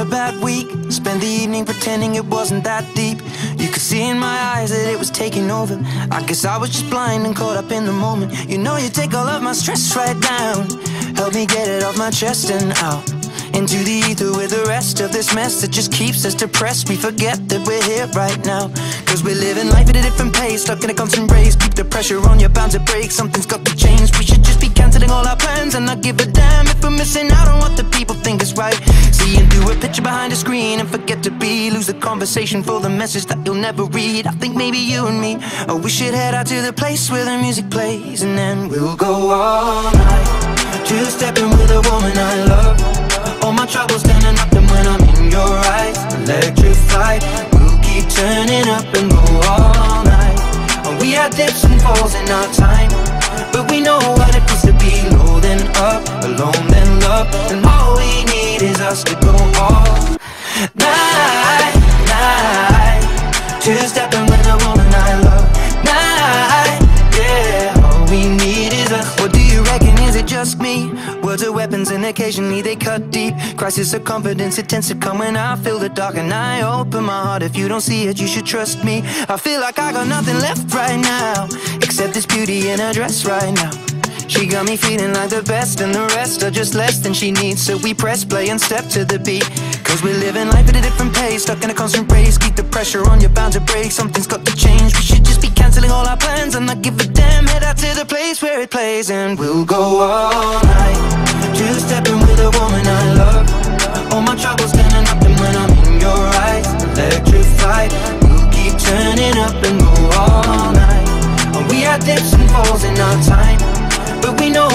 bad week. Spent the evening pretending it wasn't that deep. You could see in my eyes that it was taking over. I guess I was just blind and caught up in the moment. You know, you take all of my stress right down. Help me get it off my chest and out. Into the ether with the rest of this mess that just keeps us depressed. We forget that we're here right now. Cause we're living life at a different pace, stuck in a constant race. Keep the pressure on, you're bound to break. Something's got to change. We should just be canceling all our plans and not give a damn if we're missing out on what the people think is right. Seeing through picture behind a screen and forget to be. Lose the conversation for the message that you'll never read. I think maybe you and me, oh, we should head out to the place where the music plays and then we'll go all night. Two stepping with a woman I love. All my troubles standing up and when I'm in your eyes Electrified, we'll keep turning up and go all night We had dips and falls in our time But we know what it feels to be low then up Alone then love And all we need is us to go all Two stepping with a woman I love. Night, yeah. All we need is us What do you reckon, is it just me? Words are weapons and occasionally they cut deep. Crisis of confidence, it tends to come when I feel the dark And I open my heart, if you don't see it, you should trust me. I feel like I got nothing left right now Except this beauty in her dress right now. She got me feeling like the best and the rest are just less than she needs. So we press play and step to the beat Cause we're living life at a different pace. Stuck in a constant race. Keep the pressure on, you're bound to break. Something's got to change. We should just be cancelling all our plans And not give a damn. Head out to the place where it plays And we'll go all night. Two-stepping with a woman I love. All my troubles standing up And when I'm in your eyes Electrified. We'll keep turning up and go all night. We had dips and falls in our time but we know